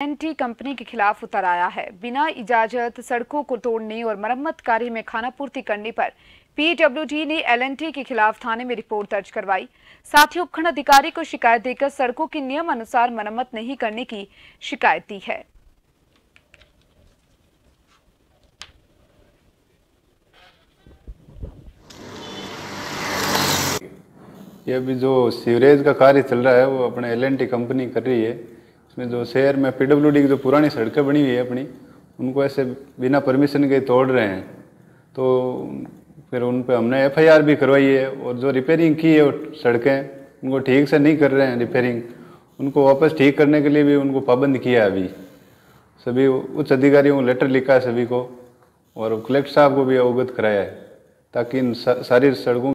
N t company के खिलाफ उतर आया है। बिना इजाज़त, सड़कों को तोड़ने और मरम्मत कार्य में खाना पूर्ति करने पर पीडब्ल्यूडी ने एलएनटी के खिलाफ थाने में रिपोर्ट दर्ज करवाई। साथ ही उपखंड अधिकारी को शिकायत देकर सड़कों के नियम अनुसार मरम्मत नहीं करने की शिकायत दी है। ये अभी जो सीवरेज का कार्य चल रहा है, वो अपने एलएनटी कंपनी कर रही है। इसमें जो शहर में पीडब्ल्यूडी की जो पुरानी सड़कें बनी हुई है अपनी, उनको ऐसे बिना परमिशन के तोड़ रहे हैं। तो फिर उन पर हमने एफआईआर भी करवाई है और जो रिपेयरिंग की है सड़कें, उनको ठीक से नहीं कर रहे हैं रिपेयरिंग उनको वापस ठीक करने के लिए भी उनको पाबंद किया है अभी। सभी उच्च अधिकारियों को लेटर लिखा है सभी को और कलेक्टर साहब को भी अवगत कराया है, ताकि इन सारी सड़कों